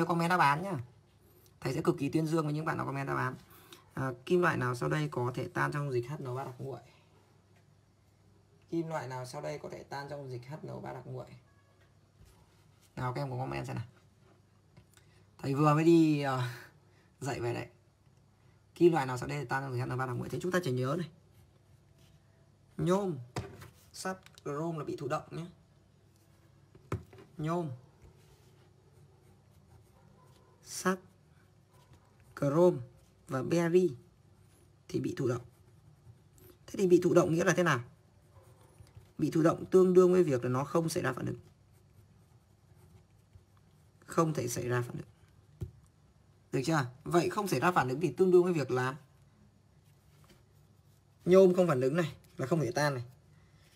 nhớ comment đáp án nhá. Thầy sẽ cực kỳ tuyên dương với những bạn nào comment đáp án. À, kim loại nào sau đây có thể tan trong dịch hắt nấu ba đặc nguội? Kim loại nào sau đây có thể tan trong dịch hắt nấu ba đặc nguội? Nào các em có comment xem nào. Thầy vừa mới đi uh, dạy về đấy. Kim loại nào sau đây tan trong dịch hắt nấu ba đặc nguội? Thế chúng ta chỉ nhớ này. Nhôm. Sắt chrome là bị thụ động nhé. Nhôm sắt chrome và berry thì bị thụ động. Thế thì bị thụ động nghĩa là thế nào? Bị thụ động tương đương với việc là nó không xảy ra phản ứng. Không thể xảy ra phản ứng. Được chưa? Vậy không xảy ra phản ứng thì tương đương với việc là nhôm không phản ứng này, là không thể tan này.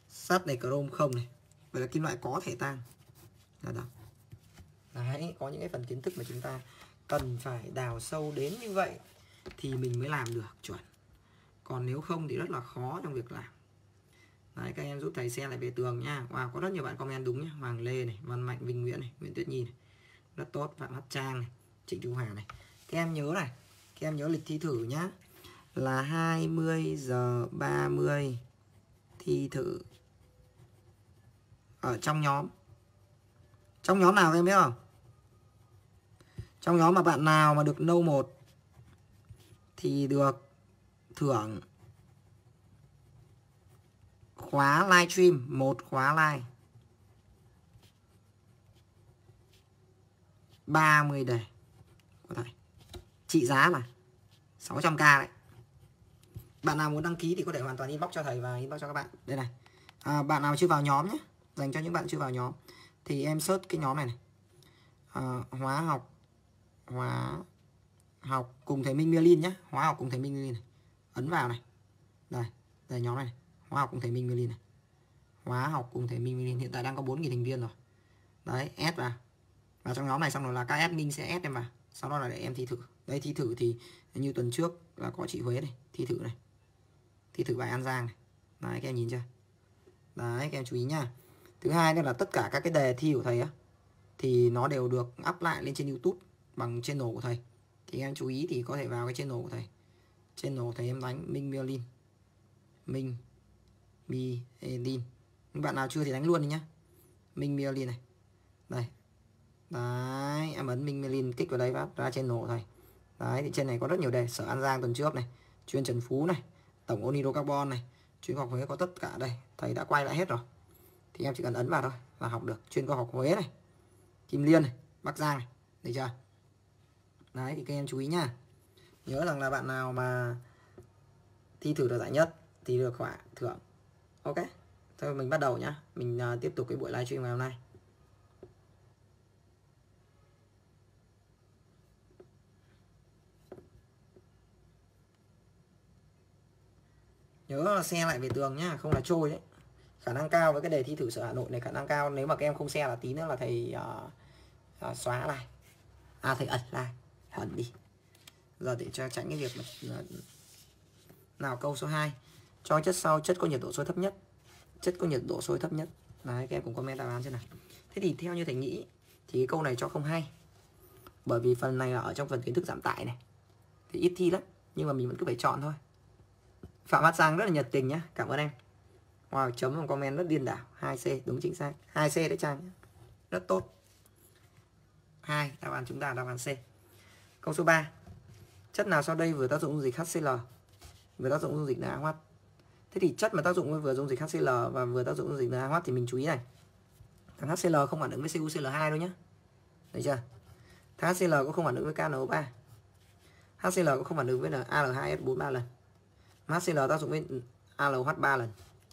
Sắt này, chrome không này. Vậy là kim loại có thể tan. Là đó đấy, có những cái phần kiến thức mà chúng ta cần phải đào sâu đến như vậy thì mình mới làm được chuẩn. Còn nếu không thì rất là khó trong việc làm. Đấy, các em giúp thầy xem lại về tường nha. Wow, có rất nhiều bạn comment đúng nhé Hoàng Lê này, Văn Mạnh, Vinh Nguyễn này, Nguyễn Tuyết Nhi này. Rất tốt, Phạm Hát Trang này, Trịnh Trung Hà này. Các em nhớ này, các em nhớ lịch thi thử nhá. Là 20 giờ 30 thi thử ở trong nhóm. Trong nhóm nào em biết không? Trong nhóm mà bạn nào mà được nâu một thì được thưởng khóa livestream một khóa live. 30 đề. Của thầy trị giá là 600k đấy. Bạn nào muốn đăng ký thì có thể hoàn toàn inbox cho thầy và inbox cho các bạn. Đây này. À, bạn nào chưa vào nhóm nhé. Dành cho những bạn chưa vào nhóm. Thì em search cái nhóm này này. À, hóa học hóa học cùng thầy Minh Myelin nhé hóa học cùng thầy Minh Myelin này. ấn vào này. Đây đây nhóm này, này. Hóa học cùng thầy Minh Myelin này. Hóa học cùng thầy Minh Myelin. Hiện tại đang có 4.000 thành viên rồi. Đấy S vào. Và trong nhóm này xong rồi là các minh sẽ ép em vào. Sau đó là để em thi thử. Đây thi thử thì như tuần trước là có chị Huế này. Thi thử này. Thi thử bài An Giang này. Đấy các em nhìn chưa? Đấy các em chú ý nha thứ hai nữa là tất cả các cái đề thi của thầy á thì nó đều được up lại lên trên YouTube bằng channel của thầy. Thì em chú ý thì có thể vào cái channel của thầy. Channel của thầy em đánh Minh Merlin Minh Merlin những bạn nào chưa thì đánh luôn đi nhá. Minh Merlin này. Đây. Đấy, em ấn Minh Merlin kích vào đây phát ra channel của thầy. Đấy, thì trên này có rất nhiều đề. Sở An Giang tuần trước này. Chuyên Trần Phú này. Tổng ôn carbon này. Chuyên học Huế có tất cả. Đây, thầy đã quay lại hết rồi. Thì em chỉ cần ấn vào thôi là học được. Chuyên khoa học Huế này. Kim Liên này. Bắc Giang này. Được chưa? Đấy thì các em chú ý nha. Nhớ rằng là bạn nào mà thi thử được giải nhất thì được khỏa thưởng. Ok thôi mình bắt đầu nhá. Mình uh, tiếp tục cái buổi livestream ngày hôm nay. Nhớ là xe lại về tường nhá không là trôi đấy. Khả năng cao với cái đề thi thử sở Hà Nội này khả năng cao nếu mà các em không xe là tí nữa là thầy uh, uh, xóa lại. À thầy ẩn lại hẳn đi. Giờ để cho tránh cái việc mà ờ, nào câu số 2 cho chất sau chất có nhiệt độ sôi thấp nhất. Chất có nhiệt độ sôi thấp nhất. Đấy các em cùng comment đáp án xem nào. Thế thì theo như thầy nghĩ thì cái câu này cho không hay. Bởi vì phần này là ở trong phần kiến thức giảm tải này. Thì ít thi lắm nhưng mà mình vẫn cứ phải chọn thôi. Phạm Hát Giang rất là nhiệt tình nhá. Cảm ơn em. Wow, chấm một comment rất điên đảo. 2C đúng chính xác. 2C đấy Trang Rất tốt. 2 đáp án chúng ta đáp án C. Câu số 3 Chất nào sau đây vừa tác dụng dung dịch HCl Vừa tác dụng dung dịch NaOH. Thế thì chất mà tác dụng vừa dung dịch HCl Và vừa tác dụng dung dịch NaOH thì mình chú ý này. Thằng HCl không phản ứng với CuCl2 đâu nhé Được chưa? Thằng HCl cũng không phản ứng với KNO3 HCl cũng không phản ứng với Al2S4 3 lần. HCl tác dụng với ALOH 3 lần.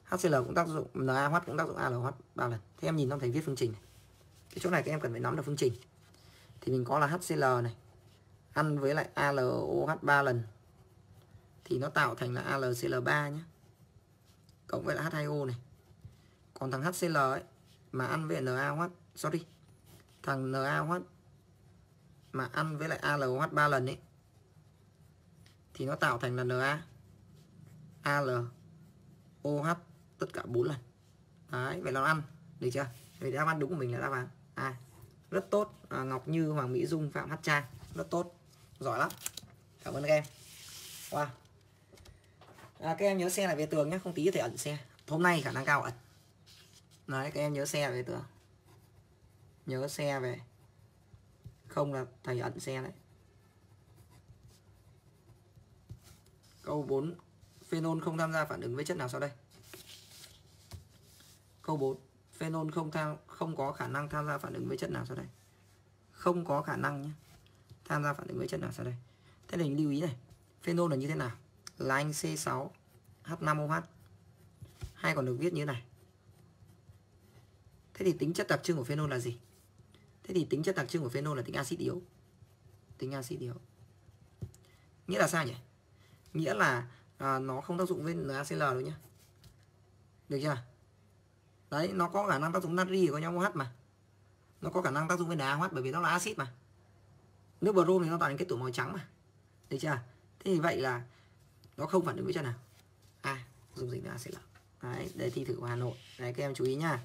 HCl cũng tác dụng NaOH cũng tác dụng ALOH 3 lần. Thế em nhìn trong thầy viết phương trình này. cái chỗ này các em cần phải nắm được phương trình. Thì mình có là HCl này ăn với lại ALOH 3 lần thì nó tạo thành là AlCl3 nhé cộng với là H2O này. Còn thằng HCl ấy mà ăn với NaOH sorry thằng NaOH mà ăn với lại ALOH 3 lần ấy thì nó tạo thành là Na ALOH tất cả 4 lần. Đấy vậy là nó ăn được chưa? Vậy đáp án đúng của mình là đáp án A. Rất tốt. À, à, Ngọc Như Hoàng Mỹ Dung Phạm Hát Trang rất tốt giỏi lắm. Cảm ơn các em. Wow. À, các em nhớ xe lại về tường nhé không tí có thể ẩn xe. Hôm nay khả năng cao ẩn. Đấy các em nhớ xe về tường. Nhớ xe về. Không là thầy ẩn xe đấy. Câu 4 phenol không tham gia phản ứng với chất nào sau đây? Câu 4 phenol không tham không có khả năng tham gia phản ứng với chất nào sau đây? Không có khả năng nhé tham gia phản ứng với chất nào sau đây? Thế thì lưu ý này phenol là như thế nào? Là anh C6 H5OH hay còn được viết như thế này. Thế thì tính chất đặc trưng của phenol là gì? Thế thì tính chất đặc trưng của phenol là tính axit yếu. Tính axit yếu. Nghĩa là sao nhỉ? Nghĩa là à, nó không tác dụng với NaCl đâu nhá. Được chưa? Đấy nó có khả năng tác dụng natri của nhau OH mà. Nó có khả năng tác dụng với NaOH bởi vì nó là axit mà nước brom thì nó toàn cái kết màu trắng mà. Được chưa? Thế thì vậy là nó không phản ứng với chất nào. À dung dịch NaCl đấy đây thi thử của Hà Nội. Đấy các em chú ý nhá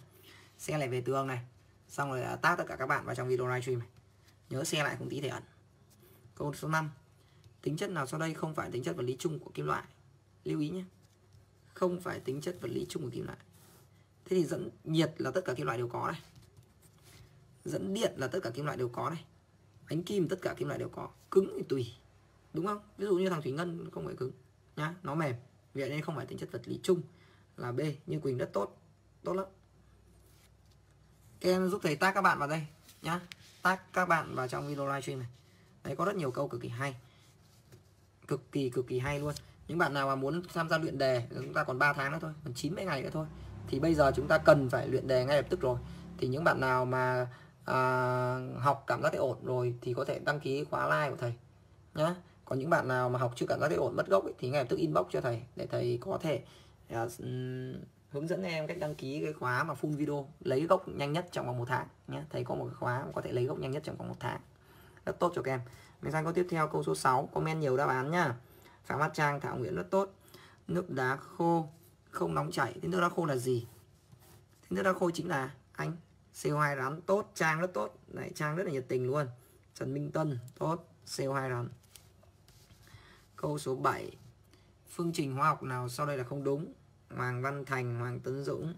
xe lại về tường này. Xong rồi à, tác tất cả các bạn vào trong video livestream này. Nhớ xe lại không tí thể ẩn. Câu số 5 tính chất nào sau đây không phải tính chất vật lý chung của kim loại? Lưu ý nhé. Không phải tính chất vật lý chung của kim loại. Thế thì dẫn nhiệt là tất cả kim loại đều có này. Dẫn điện là tất cả kim loại đều có này ánh kim tất cả kim loại đều có. Cứng thì tùy, đúng không? Ví dụ như thằng thủy ngân không phải cứng nhá, nó mềm. Vậy nên không phải tính chất vật lý chung là b như quỳnh rất tốt tốt lắm. Các em giúp thầy tác các bạn vào đây nhá. Tác các bạn vào trong video livestream này. Đấy, có rất nhiều câu cực kỳ hay. Cực kỳ cực kỳ hay luôn. Những bạn nào mà muốn tham gia luyện đề, chúng ta còn 3 tháng nữa thôi, còn 90 ngày nữa thôi, thì bây giờ chúng ta cần phải luyện đề ngay lập tức rồi. Thì những bạn nào mà à, học cảm giác thấy ổn rồi thì có thể đăng ký khóa live của thầy nhá. Còn những bạn nào mà học chưa cảm giác thấy ổn mất gốc ấy, thì ngay lập tức inbox cho thầy để thầy có thể à, hướng dẫn em cách đăng ký cái khóa mà full video lấy gốc nhanh nhất trong vòng một tháng nhé thầy có một cái khóa có thể lấy gốc nhanh nhất trong vòng một tháng. Rất tốt cho các em. Mình sang câu tiếp theo câu số 6 comment nhiều đáp án nhá. Phạm Bát Trang Thảo Nguyễn rất tốt. Nước đá khô không nóng chảy. Thế nước đá khô là gì? Thế nước đá khô chính là anh. CO2 rắn tốt, Trang rất tốt. Này Trang rất là nhiệt tình luôn. Trần Minh Tân, tốt. CO2 rắn câu số 7 phương trình hóa học nào sau đây là không đúng? Hoàng Văn Thành, Hoàng Tấn Dũng.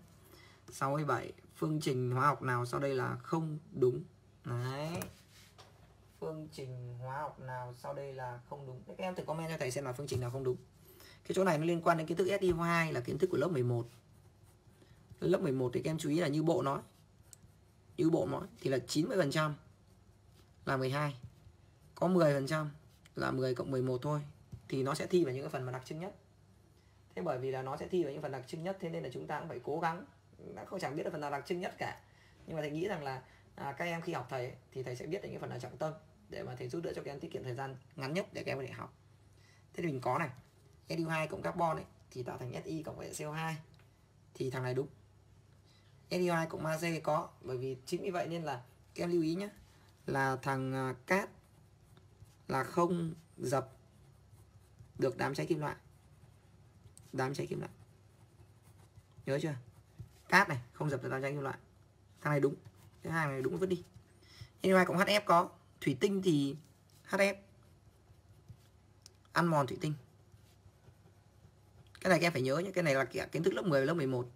67 phương trình hóa học nào sau đây là không đúng? Đấy. Phương trình hóa học nào sau đây là không đúng? Các em thử comment cho thầy xem là phương trình nào không đúng. Cái chỗ này nó liên quan đến kiến thức SI2 là kiến thức của lớp 11 lớp 11 thì các em chú ý là như bộ nói như bộ nói thì là 90% là 12 có 10% là 10 cộng 11 thôi thì nó sẽ thi vào những cái phần mà đặc trưng nhất. Thế bởi vì là nó sẽ thi vào những phần đặc trưng nhất thế nên là chúng ta cũng phải cố gắng. Đã không chẳng biết là phần nào đặc trưng nhất cả nhưng mà thầy nghĩ rằng là à, các em khi học thầy thì thầy sẽ biết được những phần nào trọng tâm để mà thầy giúp đỡ cho các em tiết kiệm thời gian ngắn nhất để các em có thể học. Thế thì mình có này SU2 cộng carbon ấy thì tạo thành Si cộng với CO2 thì thằng này đúng. SiO2 cộng magie có. Bởi vì chính vì vậy nên là các em lưu ý nhé là thằng à, cát là không dập được đám cháy kim loại. Đám cháy kim loại. Nhớ chưa? Cát này, không dập được đám cháy kim loại. Thằng này đúng. Cái hàng này đúng vứt đi. SiO2 cộng HF có. Thủy tinh thì HF ăn mòn thủy tinh. Cái này các em phải nhớ nhé cái này là kiến thức lớp 10 lớp 11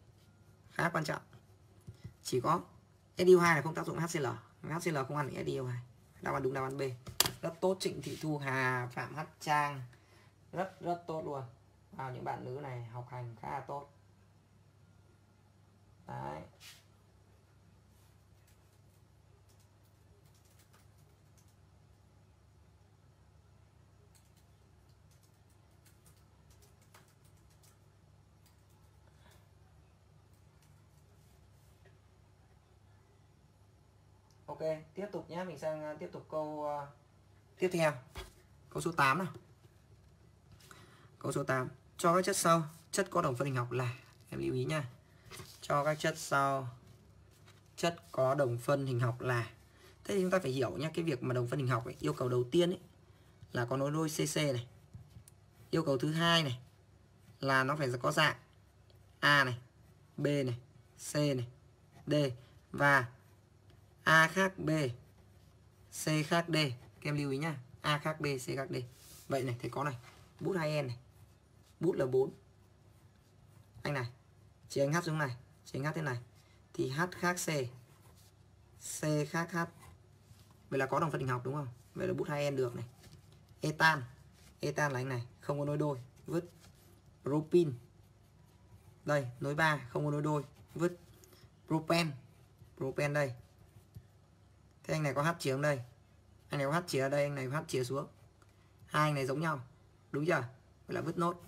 khá quan trọng chỉ có SiO2 là không tác dụng HCl HCl không ăn được SiO2 đáp án đúng, đáp án B. Rất tốt, Trịnh Thị Thu Hà, Phạm Hắc Trang. Rất rất tốt luôn. Vào những bạn nữ này học hành khá là tốt đấy Ok, tiếp tục nhé, mình sang à, tiếp tục câu uh, tiếp theo. Câu số 8 nào. Câu số 8. Cho các chất sau, chất có đồng phân hình học là em lưu ý nha. Cho các chất sau chất có đồng phân hình học là Thế thì chúng ta phải hiểu nhé, cái việc mà đồng phân hình học ấy, yêu cầu đầu tiên ấy là có nối đuôi CC này. Yêu cầu thứ hai này là nó phải có dạng A này, B này, C này, D và A khác B, C khác D. Các em lưu ý nhá. A khác B, C khác D. Vậy này, thầy có này. Bút 2N này. Bút là 4 anh này, chỉ anh H xuống này, chỉ anh H thế này. Thì H khác C. C khác H vậy là có đồng phân hình học đúng không? Vậy là bút 2N được này. Etan etan là anh này, không có nối đôi, vứt. Propin đây, nối ba, không có nối đôi, vứt. Propen propen đây thế anh này có hát chìa ở đây? Anh này có hát chìa ở đây, anh này hát chìa xuống. Hai anh này giống nhau. Đúng chưa? Vậy là vứt nốt.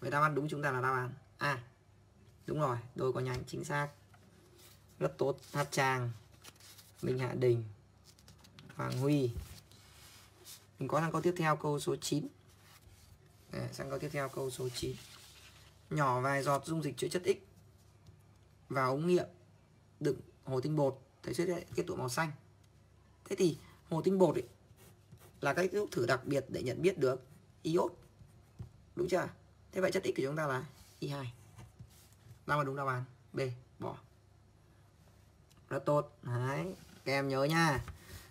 Vậy đáp án đúng chúng ta là đáp án a. Đúng rồi, đôi có nhánh chính xác. Rất tốt, hát trang minh hạ đình. Hoàng huy. Mình có sang câu tiếp theo, câu số 9 Để sang câu tiếp theo, câu số 9 nhỏ vài giọt dung dịch chứa chất X vào ống nghiệm đựng hồ tinh bột. Thấy xuất hiện kết tụ màu xanh thế thì hồ tinh bột ấy, là cái thuốc thử đặc biệt để nhận biết được iốt đúng chưa? Thế vậy chất X của chúng ta là I2 nào án đúng đáp án? B bỏ. Rất tốt. Đấy các em nhớ nha.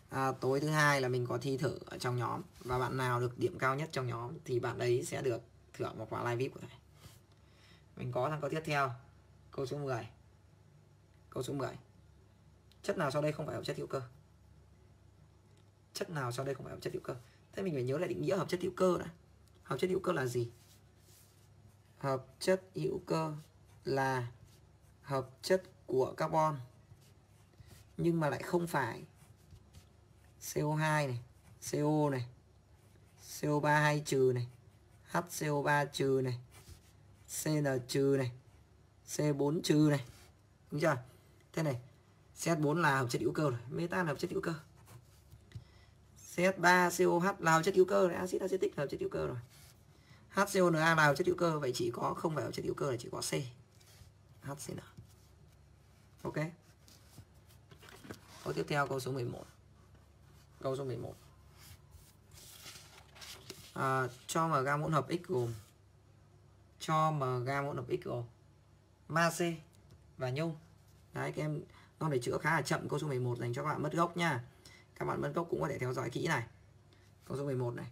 À, tối thứ hai là mình có thi thử ở trong nhóm. Và bạn nào được điểm cao nhất trong nhóm thì bạn đấy sẽ được thưởng một quả live vip của thầy. Mình có thằng câu tiếp theo. Câu số 10 câu số 10 chất nào sau đây không phải hợp chất hữu cơ? Chất nào sau đây không phải hợp chất hữu cơ thế mình phải nhớ lại định nghĩa hợp chất hữu cơ đã hợp chất hữu cơ là gì hợp chất hữu cơ là hợp chất của carbon nhưng mà lại không phải CO2 này, CO này, CO3 2 trừ này, HCO3 trừ này, CN trừ này, C4 trừ này. Đúng chưa? Thế này, Z4 là hợp chất hữu cơ rồi, metan là hợp chất hữu cơ. CH3COH là chất hữu cơ này, axit acetic là chất hữu cơ rồi. HCONA là chất hữu cơ, vậy chỉ có không phải chất hữu cơ là chỉ có C. HCN. Ok. Câu tiếp theo câu số 11 câu số 11 à, cho m gam hỗn hợp x gồm cho m gam hỗn hợp x gồm magie và nhung đấy các em nó để chữa khá là chậm câu số 11 dành cho các bạn mất gốc nha các bạn mất gốc cũng có thể theo dõi kỹ này. Câu số 11 này.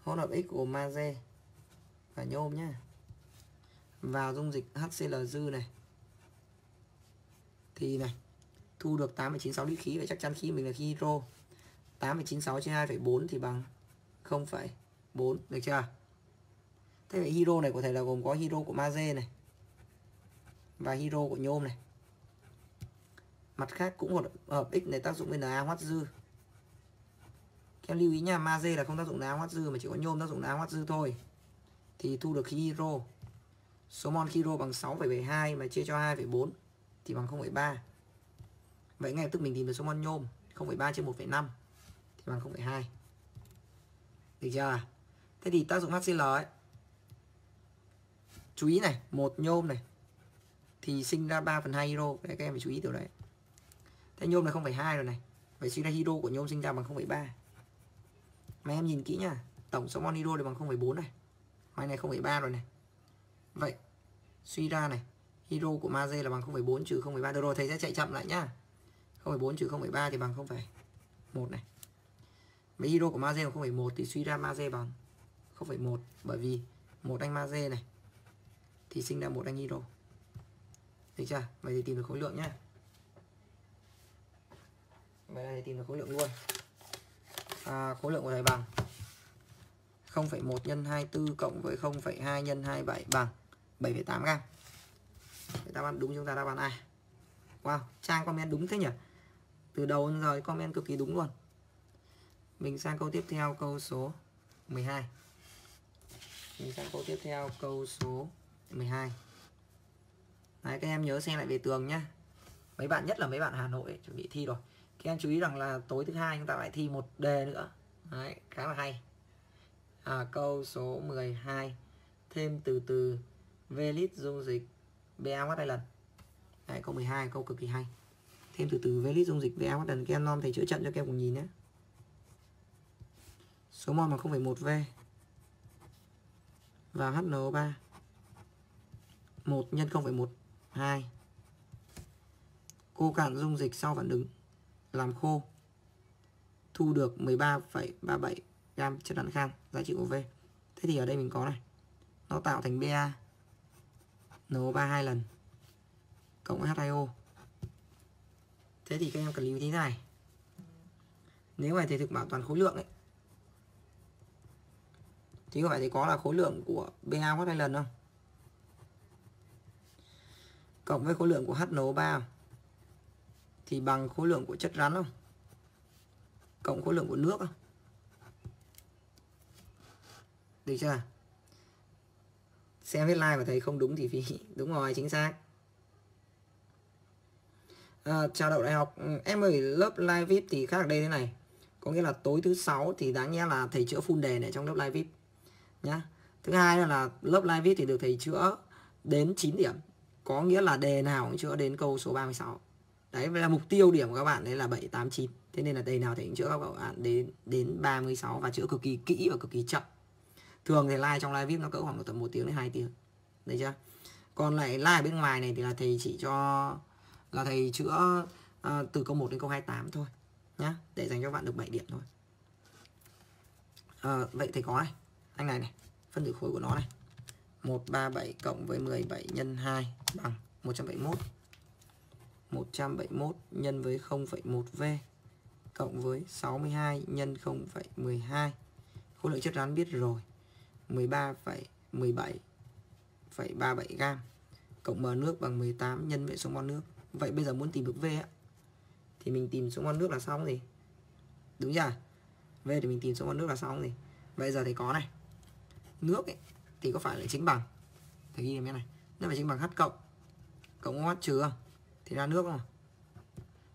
Hỗn hợp x gồm magie và nhôm nhé, vào dung dịch HCl dư này. Thì này thu được 8,96 lít khí. Vậy chắc chắn khí mình là khí hydro. 8,96 trên 2,4 thì bằng 0,4 được chưa? Thế vậy hydro này có thể là gồm có hydro của magie này. Và hydro của nhôm này. Mặt khác cũng hợp, hợp X này tác dụng với NaOH dư. Em lưu ý nha, magie là không tác dụng đá NaOH dư mà chỉ có nhôm tác dụng đá NaOH dư thôi. Thì thu được khí hydro. Số mol hydro bằng 6,72 mà chia cho 2,4 thì bằng 0,3. Vậy ngay lập tức mình tìm được số mol nhôm 0,3 trên 1,5 thì bằng 0,2 được chưa? Thế thì tác dụng HCl ấy. Chú ý này một nhôm này thì sinh ra 3 phần 2 hydro đấy, các em phải chú ý điều đấy. Thế nhôm là 0,2 rồi này. Vậy sinh ra hydro của nhôm sinh ra bằng 0,3 mà em nhìn kỹ nhá tổng số monido hydro bằng 0,4 này ngoài này 0,3 rồi này vậy suy ra này hydro của Maze là bằng 0,4 trừ 0,3 được rồi thầy sẽ chạy chậm lại nhá 0,4 trừ 0,3 thì bằng 0,1 này mấy hydro của Maze là 0,1 thì suy ra Maze bằng 0,1 bởi vì một anh Maze này thì sinh ra một anh hydro. Được chưa? Vậy thì tìm được khối lượng nhá Vậy đây tìm được khối lượng luôn. À, khối lượng của thầy bằng 0,1 nhân 24 cộng với 0,2 nhân 27 bằng 7,8 gram. Đáp án đúng chúng ta đáp án A. Wow, trang comment đúng thế nhỉ? Từ đầu đến giờ comment cực kỳ đúng luôn. Mình sang câu tiếp theo câu số 12 Mình sang câu tiếp theo câu số 12 Đấy các em nhớ xem lại về tường nhá Mấy bạn nhất là mấy bạn Hà Nội chuẩn bị thi rồi các em chú ý rằng là tối thứ hai chúng ta lại thi một đề nữa. Đấy khá là hay. À, Câu số 12 Thêm từ từ. V lít dung dịch BA hai lần Đấy câu 12 câu cực kỳ hay. Thêm từ từ. V lít dung dịch BA lần Các em non thầy chữa trận cho các em cùng nhìn nhé. Số mol bằng 0,1V và HNO3 1 nhân 0,12 cô cạn dung dịch sau phản ứng làm khô thu được 13,37 gam chất đạn khan giá trị của V. Thế thì ở đây mình có này nó tạo thành Ba NO3 hai lần cộng H2O thế thì các em cần lưu ý thế này. Nếu mà thì thực bảo toàn khối lượng ấy thì có phải thì có là khối lượng của BA hai lần không? Cộng với khối lượng của HNO3 thì bằng khối lượng của chất rắn không? Cộng khối lượng của nước không? Được chưa? Xem viết like và thấy không đúng thì phí đúng rồi chính xác. À, chào đậu đại học. Ừ, em ơi lớp live vip thì khác đây thế này. Có nghĩa là tối thứ sáu thì đáng nhẽ là thầy chữa full đề này trong lớp live vip nhá. Thứ hai là lớp live vip thì được thầy chữa đến 9 điểm. Có nghĩa là đề nào cũng chữa đến câu số 36 đấy là mục tiêu điểm của các bạn đấy là 7 8 9 thế nên là đây nào thầy chữa các bạn đến đến 36 và chữa cực kỳ kỹ và cực kỳ chậm. Thường thì live trong live vip nó cỡ khoảng tầm 1 tiếng đến 2 tiếng. Đấy chưa? Còn lại live bên ngoài này thì là thầy chỉ cho là thầy chữa uh, từ câu 1 đến câu 28 thôi nhá. Để dành cho bạn được 7 điểm thôi. À, vậy thầy có này anh này này phân tử khối của nó này. 137 cộng với 17 nhân 2 bằng 171 171 nhân với 0,1V cộng với 62 nhân 0,12 khối lượng chất rắn biết rồi 13,17,37 gam cộng m nước bằng 18 nhân với số mol nước. Vậy bây giờ muốn tìm được V á thì mình tìm số mol nước là xong gì đúng chưa? V thì mình tìm số mol nước là xong gì bây giờ thì có này. Nước ấy, thì có phải là chính bằng? Thầy ghi em này. Nó phải chính bằng H cộng. Cộng H trừ không? Thì ra nước không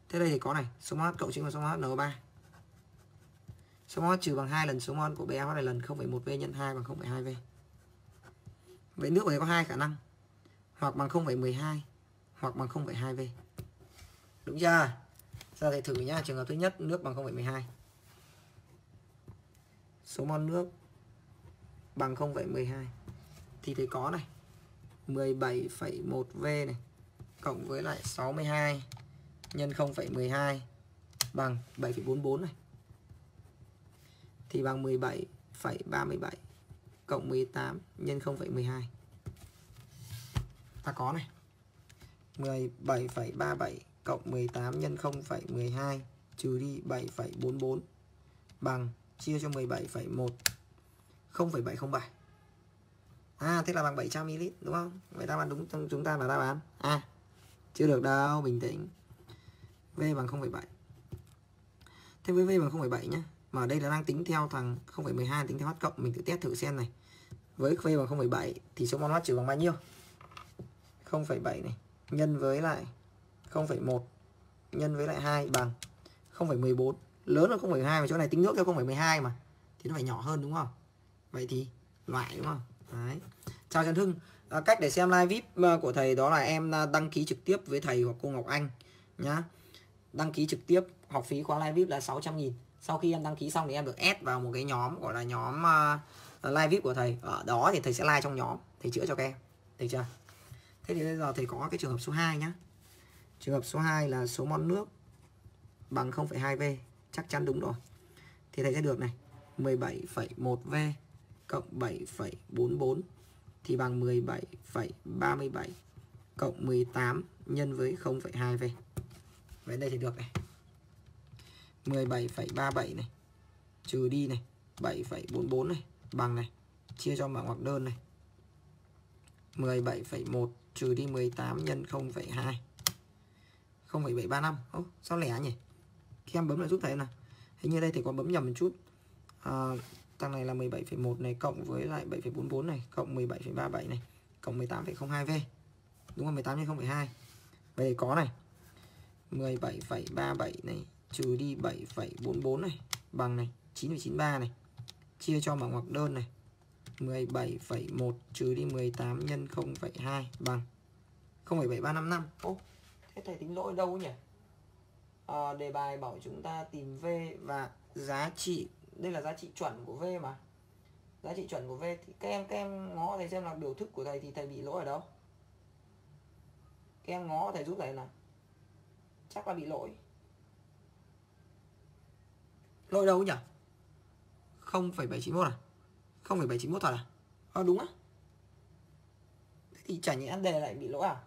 thế đây thì có này số mol cộng chính là số mol N3 số mol trừ bằng hai lần số mol của BH này lần 0,1V nhân 2 bằng 0,2V vậy nước này có hai khả năng hoặc bằng 0,12 hoặc bằng 0,2V đúng chưa? Giờ thầy thử nhá trường hợp thứ nhất nước bằng 0,12 số mol nước bằng 0,12 thì thầy có này 17,1V này cộng với lại 62 nhân 0,12 bằng 7,44 này thì bằng 17,37 cộng 18 nhân 0,12 ta có này 17,37 cộng 18 nhân 0,12 trừ đi 7,44 bằng chia cho 17,1 0,707 À thế là bằng 700ml đúng không? Vậy đáp án đúng chúng ta là đáp án A. À chưa được đâu bình tĩnh. V bằng 0,7 Thế với V bằng 0,7 nhá Mà ở đây là đang tính theo thằng 0,12 tính theo H cộng Mình thử test thử xem này. Với V bằng 0,7 thì số mol H trừ bằng bao nhiêu? 0,7 này Nhân với lại 0,1 Nhân với lại 2 bằng 0,14 Lớn hơn 0,12 mà chỗ này tính nước theo 0,12 mà Thì nó phải nhỏ hơn đúng không? Vậy thì loại đúng không? Đấy. Chào Trần Hưng à, Cách để xem live VIP à, của thầy đó là em à, đăng ký trực tiếp với thầy hoặc cô Ngọc Anh nhá. Đăng ký trực tiếp học phí khóa live VIP là 600 nghìn. Sau khi em đăng ký xong thì em được add vào một cái nhóm gọi là nhóm uh, live VIP của thầy. Ở đó thì thầy sẽ like trong nhóm. Thầy chữa cho các em. Được chưa? Thế thì bây giờ thầy có cái trường hợp số 2 nhá. Trường hợp số 2 là số mol nước bằng 0,2V Chắc chắn đúng rồi. Thì thầy sẽ được này 17,1V cộng 7,44 thì bằng 17,37 cộng 18 nhân với 0,2V. Vậy đây thì được này. 17,37 này trừ đi này 7,44 này bằng này chia cho mạng ngoặc đơn này. 17,1 trừ đi 18 nhân 0,2 0,735 Ô, sao lẻ nhỉ? Khi em bấm lại giúp thầy nào. Hình như đây thì có bấm nhầm một chút. À, Tăng này là 17,1 này cộng với lại 7,44 này cộng 17,37 này cộng 18,02V. Đúng không? 18 nhân 0,2. Vậy thì có này. 17,37 này trừ đi 7,44 này bằng này 9,93 này. Chia cho bảng ngoặc đơn này. 17,1 trừ đi 18 nhân 0,2 bằng 0,7355. Ô, thế thầy tính lỗi đâu nhỉ? À, đề bài bảo chúng ta tìm V và giá trị đây là giá trị chuẩn của V mà. Giá trị chuẩn của V thì các em các em ngó thầy xem là biểu thức của thầy thì thầy bị lỗi ở đâu? Các em ngó thầy giúp thầy là chắc là bị lỗi. Lỗi đâu nhỉ? 0,791 à? 0,791 thật à? Ờ đúng á. Thế thì chả nhẽ đề lại bị lỗi à?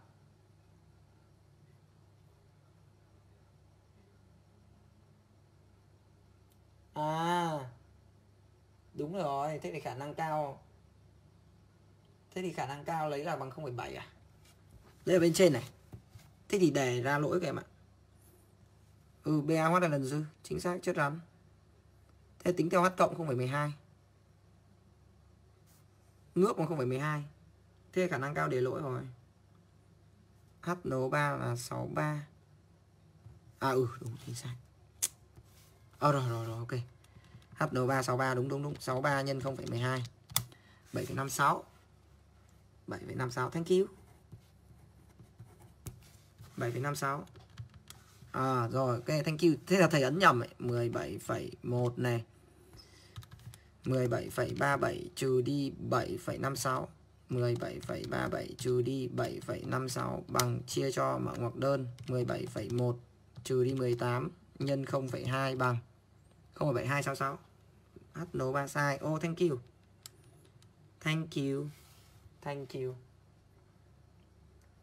À Đúng rồi Thế thì khả năng cao. Thế thì khả năng cao lấy là bằng 0,7 à? Đây ở bên trên này. Thế thì để ra lỗi các em ạ. Ừ BA hóa là lần dư Chính xác chất rắn Thế tính theo H cộng 0,12 Ngước bằng 0,12 Thế khả năng cao để lỗi rồi. H nấu 3 là 63 À ừ đúng chính xác. Ờ à, rồi rồi rồi ok. HNO3 63 đúng đúng đúng. 63 nhân 0,12 7,56 7,56 thank you. 7,56 À rồi ok thank you. Thế là thầy ấn nhầm ấy. 17,1 này. 17,37 trừ đi 7,56 17,37 trừ đi 7,56 bằng chia cho mở ngoặc đơn. 17,1 trừ đi 18 nhân 0,2 bằng. 0,7266 HNO ba sai Oh thank you. Thank you. Thank you.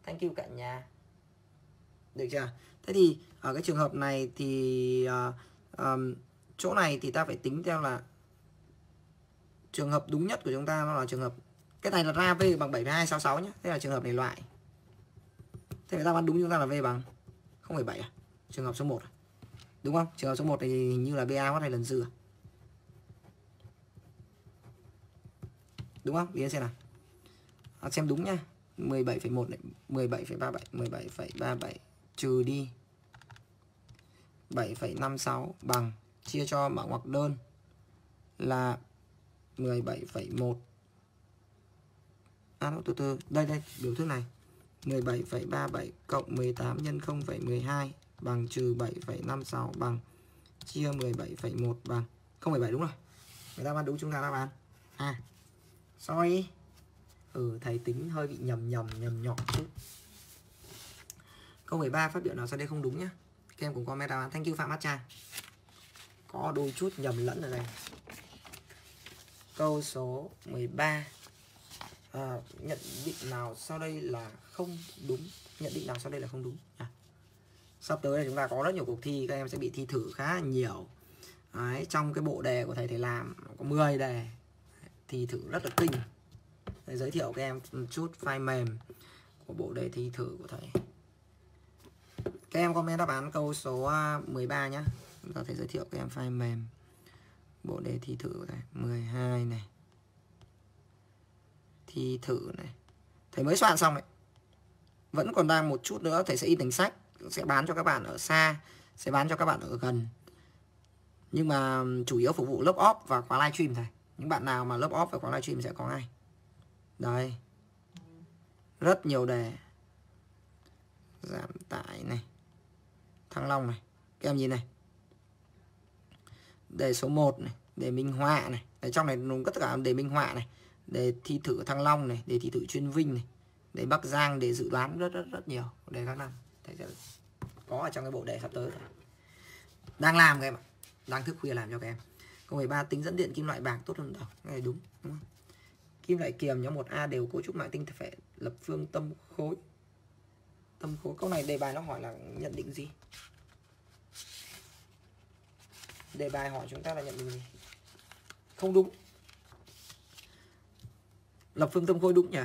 Thank you cả nhà. Được chưa? Thế thì ở cái trường hợp này thì uh, um, chỗ này thì ta phải tính theo là trường hợp đúng nhất của chúng ta nó là trường hợp cái này là ra V bằng 7266 nhé thế là trường hợp này loại. Thế người ta bán đúng chúng ta là V bằng 0,7 à? Trường hợp số 1 à? đúng không? Trường hợp số 1 thì hình như là BA có này lần dư à? Đúng không? Đi xem nào. À, xem đúng nhá 17,1 này. 17,37 17,37 trừ đi. 7,56 bằng. Chia cho mở ngoặc đơn là 17,1 À nó từ từ. Đây đây. Biểu thức này. 17,37 cộng 18 nhân 0,12 bằng trừ 7,56 bằng. Chia 17,1 bằng. 0,7 đúng rồi. Người ta bán đúng chúng ta đáp án À. Sorry. Ừ thầy tính hơi bị nhầm nhầm nhầm nhọ chút. Câu 13 phát biểu nào sau đây không đúng nhá? Các em cùng comment đáp án. Thank you Phạm Hát Trang Có đôi chút nhầm lẫn ở đây. Câu số 13 à, Nhận định nào sau đây là không đúng? Nhận định nào sau đây là không đúng? À. Sắp tới là chúng ta có rất nhiều cuộc thi Các em sẽ bị thi thử khá nhiều. Đấy, Trong cái bộ đề của thầy thầy làm Có 10 đề. Thi thử rất là kinh. Thầy giới thiệu các em một chút file mềm Của bộ đề thi thử của thầy. Các em comment đáp án câu số à, 13 nhé Chúng ta thầy giới thiệu các em file mềm. Bộ đề thi thử này 12 này. Thi thử này. Thầy mới soạn xong đấy vẫn còn đang một chút nữa, thầy sẽ in thành sách, sẽ bán cho các bạn ở xa, sẽ bán cho các bạn ở gần. Nhưng mà ừ, chủ yếu phục vụ lớp off và khóa livestream thầy những bạn nào mà lớp off và khóa livestream sẽ có ngay. Đây. Rất nhiều đề. Giảm tải này. Thăng long này. Các em nhìn này. Đề số 1 này. Đề minh họa này. Ở trong này đúng tất cả đề minh họa này. Đề thi thử thăng long này. Đề thi thử chuyên vinh này. Đề bắc giang, đề dự đoán rất rất rất nhiều. Đề các năm. Thầy sẽ có ở trong cái bộ đề sắp tới. Đang làm các em ạ. Đang thức khuya làm cho các em câu 13 tính dẫn điện kim loại bạc tốt hơn đồng cái này đúng đúng không? Kim loại kiềm nhóm 1A đều cấu trúc mạng tinh thể lập phương tâm khối. Tâm khối câu này đề bài nó hỏi là nhận định gì? Đề bài hỏi chúng ta là nhận định gì? Không đúng. Lập phương tâm khối đúng nhỉ?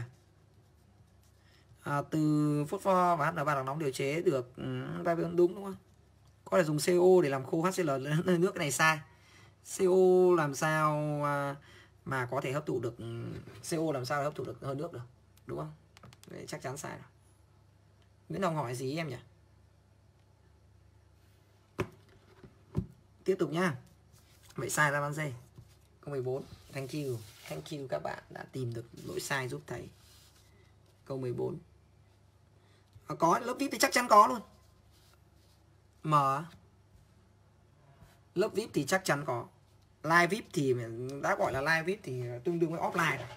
À, từ phốt pho và HN3 đặc nóng điều chế được ừ, ba um, đúng đúng không? Có thể dùng CO để làm khô HCl nước cái này sai. CO làm sao à, mà có thể hấp thụ được ừ, CO làm sao hấp thụ được hơi nước được đúng không? Đấy, chắc chắn sai rồi. Nguyễn Hồng hỏi gì em nhỉ? Tiếp tục nhá. Vậy sai ra bán dê. Câu 14 thank you. Thank you các bạn đã tìm được lỗi sai giúp thầy. Câu 14 à, có lớp vip thì chắc chắn có luôn. Mở lớp vip thì chắc chắn có live vip thì đã gọi là live vip thì tương đương với offline rồi.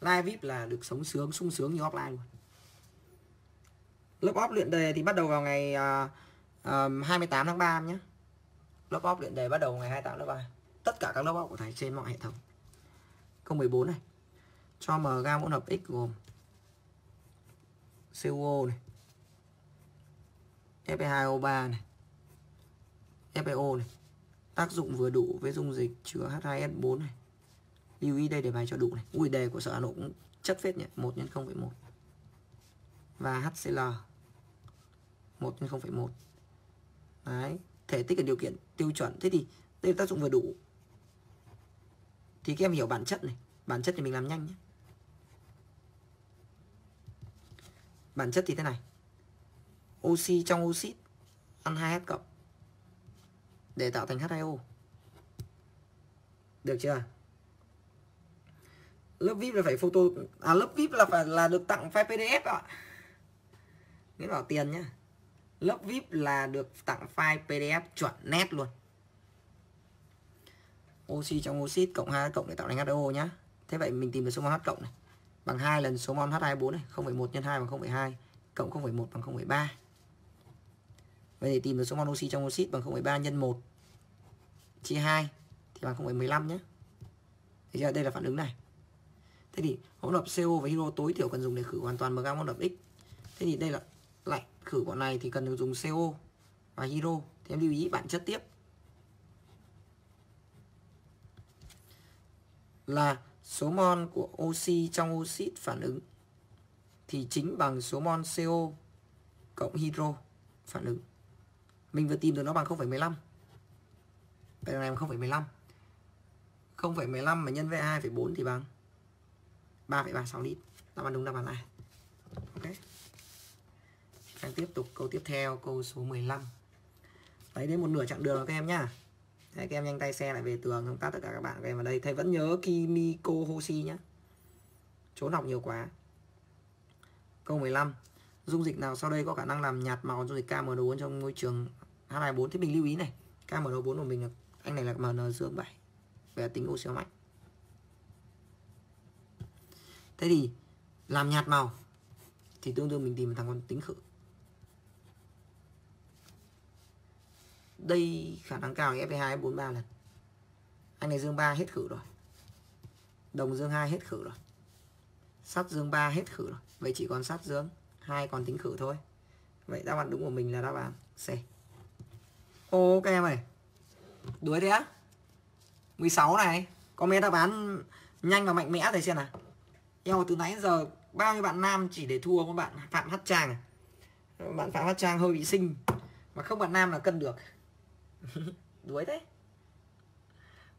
Live vip là được sống sướng sung sướng như offline luôn. Lớp off luyện đề thì bắt đầu vào ngày uh, uh, 28 tháng 3 nhé. Lớp off luyện đề bắt đầu ngày 28 tháng 3 tất cả các lớp off của thầy trên mọi hệ thống. Câu 14 này. Cho m ga hỗn hợp x gồm CuO này. Fe2O3 này. FeO này tác dụng vừa đủ với dung dịch chứa H2S4 này. Lưu ý đây để bài cho đủ này. Ui đề của sở Hà Nội cũng chất phết nhỉ? 1 nhân 0,1 và HCl 1 nhân 0,1 đấy thể tích là điều kiện tiêu chuẩn. Thế thì đây là tác dụng vừa đủ. Thì các em hiểu bản chất này. Bản chất thì mình làm nhanh nhé. Bản chất thì thế này. Oxy trong oxit ăn 2H cộng để tạo thành H2O được chưa? Lớp VIP là phải photo à lớp VIP là phải là được tặng file PDF ạ. Nghĩa bảo tiền nhá. Lớp VIP là được tặng file PDF chuẩn nét luôn. Oxy trong oxit cộng 2 cộng để tạo thành H2O nhá. Thế vậy mình tìm được số mol H cộng này. Bằng 2 lần số mol H24 này 0,1 nhân 2 bằng 0,2 cộng 0,1 bằng 0,3 vậy thì tìm được số mol oxy trong oxit bằng 0,3 nhân 1 chia 2 thì bằng 0,15 nhé thì đây là phản ứng này. Thế thì hỗn hợp CO và hydro tối thiểu cần dùng để khử hoàn toàn mg hỗn hợp X. Thế thì đây là lại khử bọn này thì cần dùng CO và hydro. Thì em lưu ý bản chất tiếp. Là số mol của oxy trong oxit phản ứng thì chính bằng số mol CO cộng hydro phản ứng. Mình vừa tìm được nó bằng 0,15. Vậy này 0,15. 0,15 mà nhân với 2,4 thì bằng 3,36 lít. Đáp án đúng đáp án A Ok. Đang tiếp tục câu tiếp theo, câu số 15. Đấy đến một nửa chặng đường rồi các em nhá. Đấy, các em nhanh tay xe lại về tường không tắt tất cả các bạn các em vào đây. Thầy vẫn nhớ Kimiko Hoshi nhá. Trốn học nhiều quá. Câu 15. Dung dịch nào sau đây có khả năng làm nhạt màu dung dịch KMNO4 trong môi trường H24? Thế mình lưu ý này. KMNO4 của mình là anh này là MN dương 7 về tính oxy mạnh. Thế thì, làm nhạt màu, thì tương đương mình tìm thằng con tính khử. Đây khả năng cao là Fe2 43 lần. Anh này dương 3 hết khử rồi. Đồng dương 2 hết khử rồi. Sắt dương 3 hết khử rồi. Vậy chỉ còn sắt dương 2 còn tính khử thôi. Vậy đáp án đúng của mình là đáp án C. ok em ơi. Đuối thế á? 16 này. Comment đáp án nhanh và mạnh mẽ thầy xem nào. Eo, từ nãy giờ, bao nhiêu bạn nam chỉ để thua các bạn Phạm Hát Trang. À? Bạn Phạm Hát Trang hơi bị sinh. Mà không bạn nam là cân được. Đuối thế.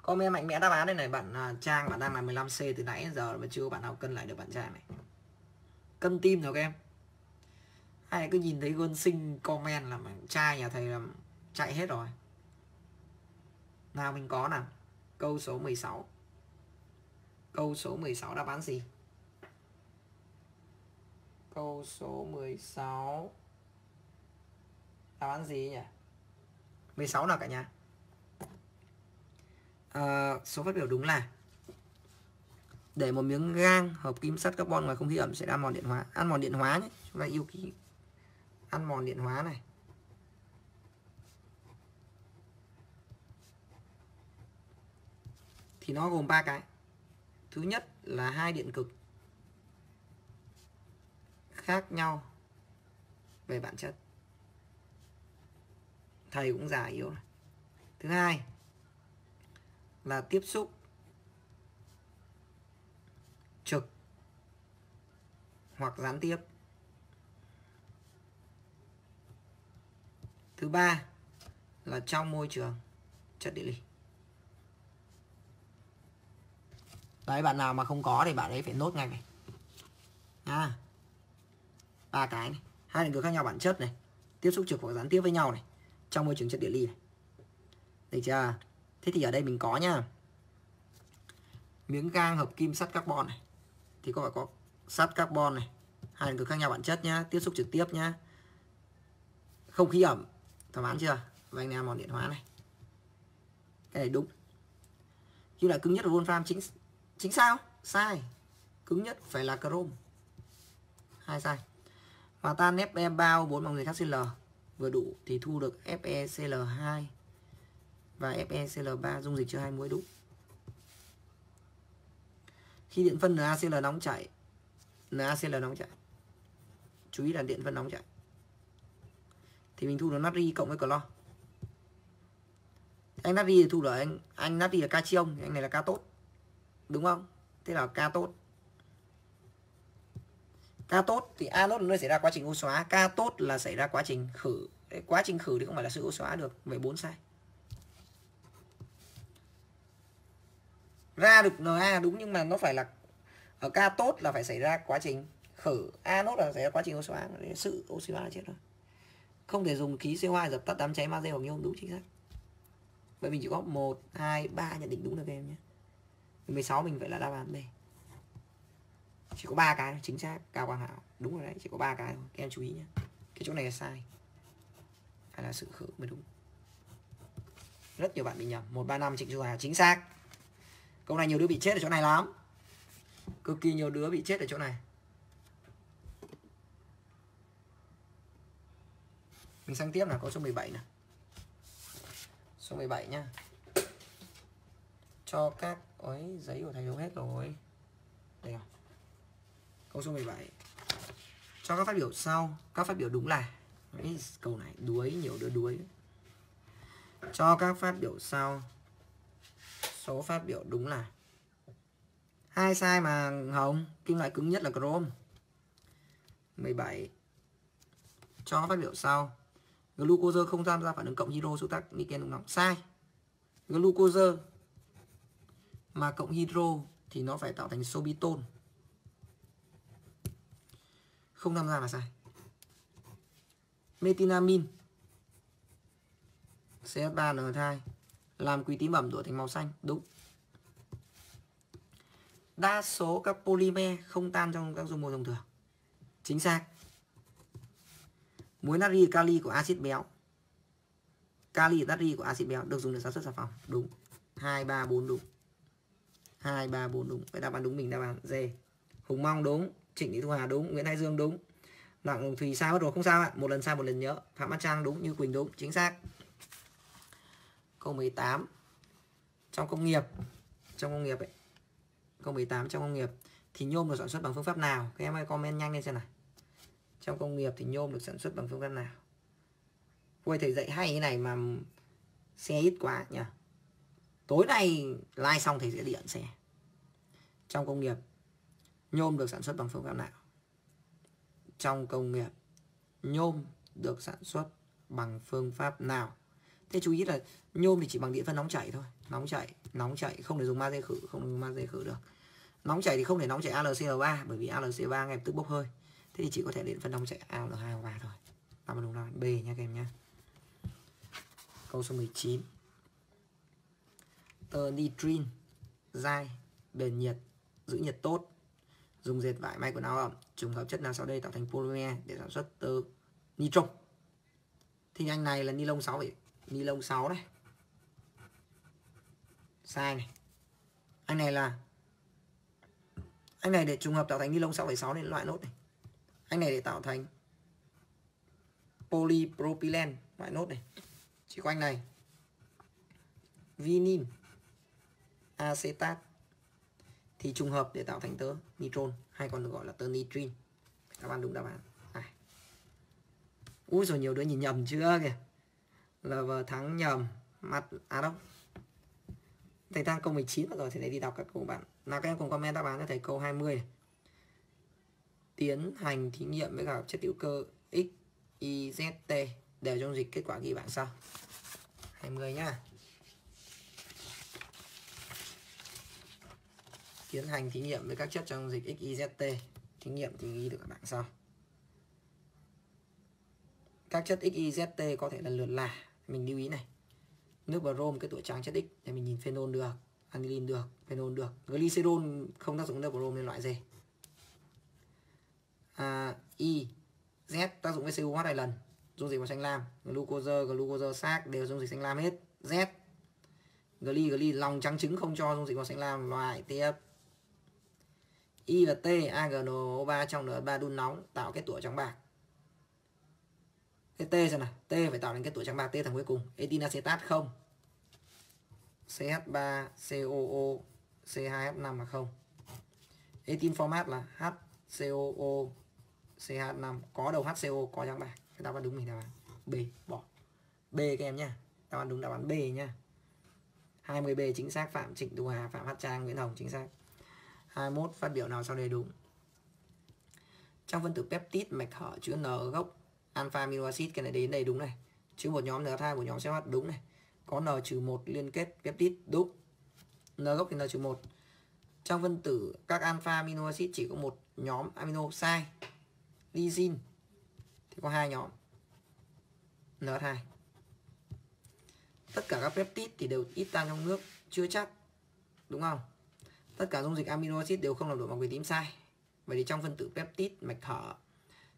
Comment mạnh mẽ đáp án đây này, bạn à, Trang, bạn đang là 15C từ nãy giờ mà chưa bạn nào cân lại được bạn Trang này. Cân tim rồi các em. Hay cứ nhìn thấy gơn sinh comment là trai nhà thầy là chạy hết rồi. Nào mình có nào. Câu số 16. Câu số 16 đáp án gì? Câu số 16 Đáp án gì nhỉ? 16 nào cả nhà? À, số phát biểu đúng là để một miếng gang hợp kim sắt carbon ngoài không khí ẩm sẽ ăn mòn điện hóa ăn mòn điện hóa nhé chúng ta yêu ký ăn mòn điện hóa này thì nó gồm ba cái. Thứ nhất là hai điện cực khác nhau về bản chất. Thầy cũng giải yếu thứ hai là tiếp xúc trực hoặc gián tiếp. Thứ ba là trong môi trường, chất địa lý. Đấy, bạn nào mà không có thì bạn ấy phải nốt ngay này. À ba cái này. Hai định cực khác nhau bản chất này. Tiếp xúc trực hoặc gián tiếp với nhau này. Trong môi trường chất địa lý này. Được chưa? Thế thì ở đây mình có nhá miếng gang hợp kim sắt carbon này. Thì có phải có sắt carbon này. Hai cực khác nhau bản chất nhá. Tiếp xúc trực tiếp nhá. Không khí ẩm. Thỏa mãn chưa? Và anh em mòn điện hóa này. Cái này đúng. Khi lại cứng nhất là wolfram chính chính sao sai cứng nhất phải là chrome hai sai hòa tan Fe bao bốn bằng người HCl vừa đủ thì thu được FeCl2 và FeCl3 dung dịch chứa hai muối đúng. Khi điện phân NaCl nóng chảy, NaCl nóng chảy. Chú ý là điện phân nóng chảy. Thì mình thu được natri cộng với clo. Anh natri thì thu được anh anh natri là cation, anh này là ca tốt. Đúng không? Thế là ca tốt. Ca tốt thì anode là nơi xảy ra quá trình ô xóa, ca tốt là xảy ra quá trình khử. Quá trình khử thì không phải là sự ô xóa được, vậy bốn sai. ra được Na đúng nhưng mà nó phải là ở ca tốt là phải xảy ra quá trình khử anốt là xảy ra quá trình oxy hóa sự oxy hóa chết rồi không thể dùng khí CO2 dập tắt đám cháy magie hoặc nhôm đúng chính xác vậy mình chỉ có một hai ba nhận định đúng được em nhé 16 mình phải là đáp án B. Chỉ có ba cái chính xác, cao quang hảo. Đúng rồi đấy, chỉ có ba cái thôi các em chú ý nhé cái chỗ này là sai. Phải là sự khử mới đúng. Rất nhiều bạn bị nhầm. Một, ba, năm, trịnh du hà, chính xác. Câu này nhiều đứa bị chết ở chỗ này lắm. Cực kỳ nhiều đứa bị chết ở chỗ này. Mình sang tiếp là có số 17 nè số 17 nhá cho các ấy giấy của thầy đúng hết rồi. Đây không câu số 17 cho các phát biểu sau các phát biểu đúng là. Đấy, câu này đuối nhiều đứa đuối. Cho các phát biểu sau số phát biểu đúng là. Hai sai mà hồng kim loại cứng nhất là chrome. 17 cho phát biểu sau glucose không tham gia phản ứng cộng hydro xúc tác niken đúng nóng sai. Glucose mà cộng hydro thì nó phải tạo thành sorbitol không tham gia là sai. Metinamin CS3N2 làm quý tím bẩm đổi thành màu xanh. Đúng. Đa số các polymer không tan trong các dung môi thông thường. Chính xác. Muối natri kali của axit béo. Kali natri của axit béo, được dùng để sản xuất xà phòng. Đúng. Hai, ba, bốn, đúng hai, ba, bốn, đúng. Vậy đáp án đúng mình, đáp án D. Hùng Mong đúng, Trịnh Thị Thu Hà đúng, Nguyễn Thái Dương đúng. Đặng Thùy sai mất rồi, không sao ạ. Một lần sai, một lần nhớ. Phạm Bát Trang đúng, Như Quỳnh đúng, chính xác. Câu 18 trong công nghiệp, trong công nghiệp ấy. Câu 18 trong công nghiệp, thì nhôm được sản xuất bằng phương pháp nào? Các em hãy comment nhanh lên xem nào. Trong công nghiệp thì nhôm được sản xuất bằng phương pháp nào? Ôi thầy dạy hay thế này mà xe ít quá nhỉ? Tối nay like xong thầy sẽ điện xe. Trong công nghiệp, nhôm được sản xuất bằng phương pháp nào? Trong công nghiệp, nhôm được sản xuất bằng phương pháp nào? Thế chú ý là nhôm thì chỉ bằng điện phân nóng chảy thôi. Nóng chảy nóng chảy, không thể dùng ma dây khử, không dùng ma dây khử được. Nóng chảy thì không thể nóng chảy AlCl3 bởi vì AlCl3 ngay tức bốc hơi. Thế thì chỉ có thể điện phân nóng chảy Al2O3 thôi. Đáp án đúng là B nha các em nhé câu số 19 tơ nitrin dai bền nhiệt giữ nhiệt tốt dùng dệt vải may quần áo ẩm trùng hợp chất nào sau đây tạo thành polymer để sản xuất từ nitro. thì anh này là ni lông 6 vậy ni lông 6 này. Sai này. Anh này là anh này để trùng hợp tạo thành ni lông 6,6 nên loại nốt này. Anh này để tạo thành polypropylene loại nốt này. Chỉ có anh này. Vinin acetat. Thì trùng hợp để tạo thành tơ nitron hay còn được gọi là tơ nitrin. Các bạn đúng đáp án. Này. Ui rồi nhiều đứa nhìn nhầm chưa kìa. LV thắng nhầm. Mặt à đâu. Thầy thang, câu 19 rồi thì thầy đi đọc các câu bạn. Nào, các em cùng comment đáp án cho thầy câu 20 này. tiến hành thí nghiệm với cả chất hữu cơ X, Y, Z, T đều trong dịch kết quả ghi bảng sau 20 nhá. Tiến hành thí nghiệm với các chất trong dịch XYZT thí nghiệm thì ghi được ở bảng sau. Các chất XYZT có thể lần lượt là. Mình lưu ý này. Nước brom cái tuổi trắng chất X để mình nhìn phenol được aniline được phenol được. Glycerol không tác dụng nước brom nên loại gì à, Y Z tác dụng với COH hai lần. Dung dịch màu xanh lam. Glucose glucose xác đều dung dịch xanh lam hết. Z. Gly gly lòng trắng trứng không cho dung dịch màu xanh lam. Loại tiếp. Y và T AgNO3 trong NH3 đun nóng, tạo kết tủa trắng bạc. Cái T xem nào, T phải tạo thành kết tủa trắng bạc T thằng cuối cùng. Etin acetat không CH3 COO C2H5 là không. Etin format là HCOO CH5 có đầu HCO có trắng bạc. Cái đáp án đúng mình đáp án B, bỏ. B các em nhá. Đáp án đúng, đáp án B nhá. 20B chính xác, Phạm Trịnh Thu Hà, Phạm Hát Trang, Nguyễn Hồng, chính xác. 21 phát biểu nào sau đây đúng? Trong phân tử peptide mạch hở chứa N gốc alpha amino acid, cái này đến đây đúng này. Chứa một nhóm N2 một nhóm CH đúng này. Có N trừ một liên kết peptide, đúng. N gốc thì N trừ một. Trong phân tử các alpha amino acid chỉ có một nhóm amino sai lysine, thì có hai nhóm N2 tất cả các peptide thì đều ít tan trong nước, chưa chắc, đúng không? Tất cả dung dịch amino acid đều không làm đổi bằng quỳ tím sai. Vậy thì trong phân tử peptide mạch thở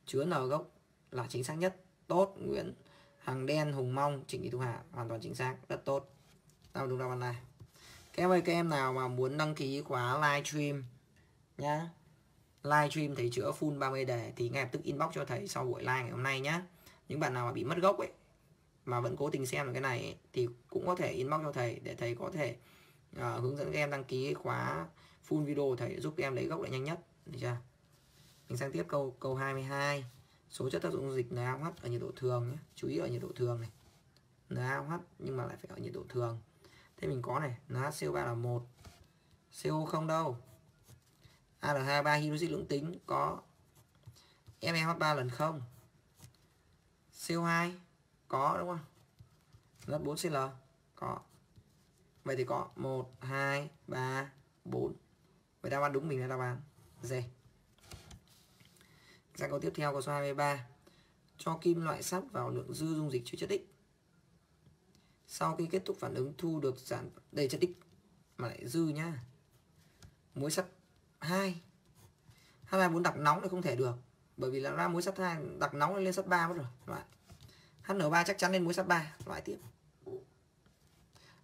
chứa n gốc là chính xác nhất tốt nguyễn hàng đen hùng mong trịnh thị thu hà hoàn toàn chính xác rất tốt. Tao đúng đáp án này. Các em ơi các em nào mà muốn đăng ký khóa live stream nhá. Livestream thầy chữa full 30 đề thì ngay lập tức inbox cho thầy sau buổi live ngày hôm nay nhá. Những bạn nào mà bị mất gốc ấy mà vẫn cố tình xem được cái này ấy, thì cũng có thể inbox cho thầy để thầy có thể à, hướng dẫn các em đăng ký khóa full video thầy giúp các em lấy gốc lại nhanh nhất. Được chưa? Mình sang tiếp câu câu 22 số chất tác dụng dịch NaOH ở nhiệt độ thường nhé. Chú ý ở nhiệt độ thường này. NaOH nhưng mà lại phải ở nhiệt độ thường. Thế mình có này NaCO3 là một. CO không đâu. AL23 hydroxit lưỡng tính có MeH3 lần không. CO2 có đúng không? NH4Cl có vậy thì có 1 2 3 4 vậy đáp án đúng, mình là đáp án. D ra câu tiếp theo, câu số 23 cho kim loại sắt vào lượng dư dung dịch chứa chất X. Sau khi kết thúc phản ứng, thu được sản đầy chất X, mà lại dư nhá. Muối sắt 2 H2 muốn đặc nóng thì không thể được, bởi vì là ra muối sắt 2 đặc nóng lên sắt 3 mất rồi loại HN3 chắc chắn lên muối sắt 3 loại tiếp.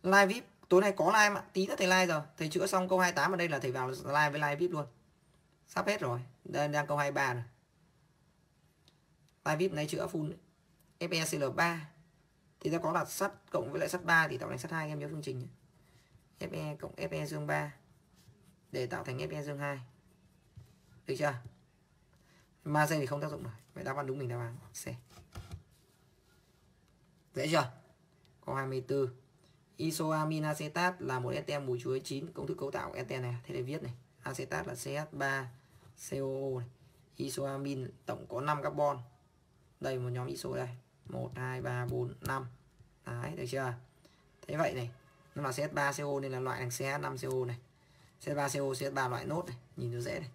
Live vip tối nay có live mà, tí nữa thầy live rồi. Thầy chữa xong câu 28 ở đây là thầy vào live với live vip luôn. Sắp hết rồi đây đang câu 23 rồi. Live vip này chữa full FeCl3 thì ta có là sắt cộng với lại sắt 3 thì tạo thành sắt 2 em nhớ phương trình nhé. Fe cộng Fe dương 3 để tạo thành Fe dương 2 được chưa? Magie thì không tác dụng rồi. Vậy đáp án đúng mình đáp án. C dễ chưa? Câu 24 isoamin acetat là một ester mùi chuối chín, công thức cấu tạo của này, thế để viết này. Acetat là CH3 COO này. isoamin tổng có 5 carbon. Đây, một nhóm iso đây. 1 2 3 4 5 đấy, được chưa? Thế vậy này. Nó là CH3CO nên là loại thành CH5CO này. CH3CO CH3 loại nốt này. Nhìn nó dễ này.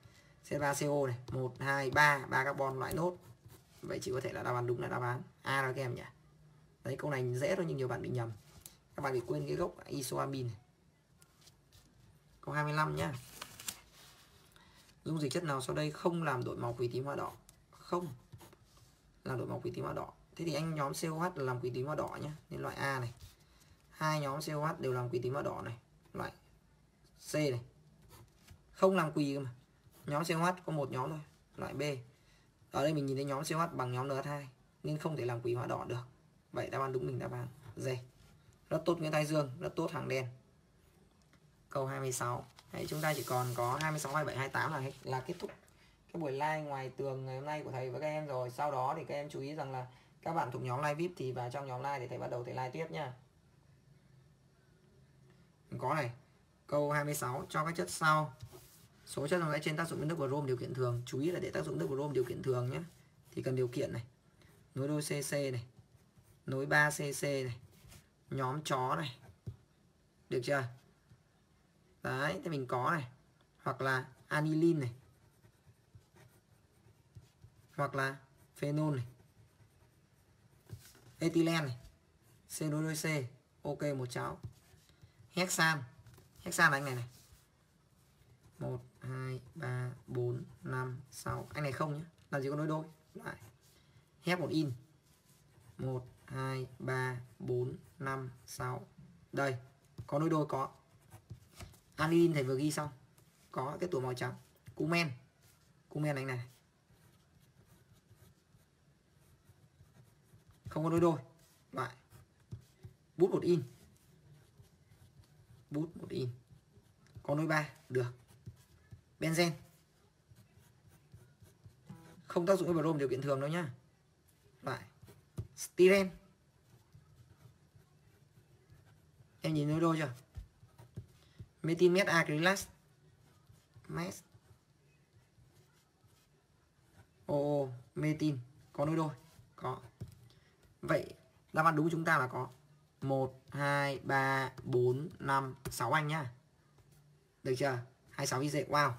CH3CO này. 1 2 3 3 carbon loại nốt. Vậy chỉ có thể là đáp án đúng là đáp án A đó các em nhỉ? Đấy, câu này dễ thôi nhưng nhiều bạn bị nhầm các bạn đừng quên cái gốc isoamin này. câu 25 nhá. Dung dịch chất nào sau đây không làm đổi màu quỳ tím hoa đỏ? Không làm đổi màu quỳ tím hoa đỏ. Thế thì anh nhóm COH là làm quỳ tím hoa đỏ nhé nên loại A này. Hai nhóm COH đều làm quỳ tím hoa đỏ này. Loại C này. Không làm quỳ mà. Nhóm COH có một nhóm thôi. Loại B. Ở đây mình nhìn thấy nhóm COH bằng nhóm NH2 nên không thể làm quỳ hoa đỏ được. Vậy đáp án đúng mình, đáp án D rất tốt Nguyễn Thái Dương rất tốt hàng đen. Câu 26 Đấy, chúng ta chỉ còn có 26 27 28 là là kết thúc cái buổi live ngoài tường ngày hôm nay của thầy với các em rồi. Sau đó thì các em chú ý rằng là các bạn thuộc nhóm live vip thì vào trong nhóm live thì thầy bắt đầu thầy live tiếp nha. Có này câu 26 cho các chất sau. Số chất nó trên tác dụng với nước brom điều kiện thường. Chú ý là để tác dụng nước brom điều kiện thường nhé. Thì cần điều kiện này. Nối đôi cc này. Nối 3 cc này nhóm chó này. Được chưa? Đấy, thì mình có này. Hoặc là anilin này. Hoặc là phenol này. Ethylene này. C đối đôi c. Ok, một cháu hexan. Hexan là anh này này. 1 2 3 4 5 6 anh này không nhé làm gì có nối đôi? Lại hép một in. 1 2 3 4 5 6 đây, có nối đôi có. Anin thầy vừa ghi xong. Có cái tủ màu trắng. Cumen cumen anh này. Không có nối đôi. Loại bút một in. Bút một in. Có nối ba. Được. Benzen. Không tác dụng với brom điều kiện thường đâu nhá. Loại styren em nhìn nối đôi chưa? Metin met acrylas mes ô metin. Có nối đôi. Có. Vậy, đáp án đúng của chúng ta là có 1 2 3 4 5 6 anh nhá. Được chưa? 26 y dệt. Wow.